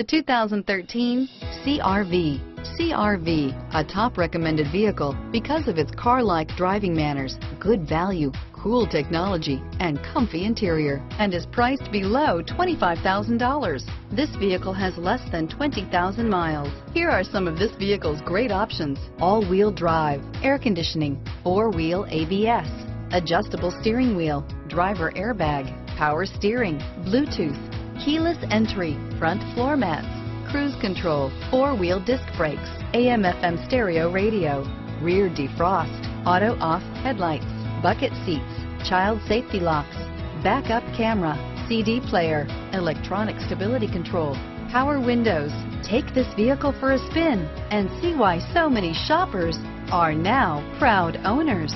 The 2013 CRV. CRV, a top recommended vehicle because of its car-like driving manners, good value, cool technology, and comfy interior, and is priced below $25,000. This vehicle has less than 20,000 miles. Here are some of this vehicle's great options. All-wheel drive, air conditioning, four-wheel ABS, adjustable steering wheel, driver airbag, power steering, Bluetooth, keyless entry, front floor mats, cruise control, four-wheel disc brakes, AM FM stereo radio, rear defrost, auto off headlights, bucket seats, child safety locks, backup camera, CD player, electronic stability control, power windows. Take this vehicle for a spin and see why so many shoppers are now proud owners.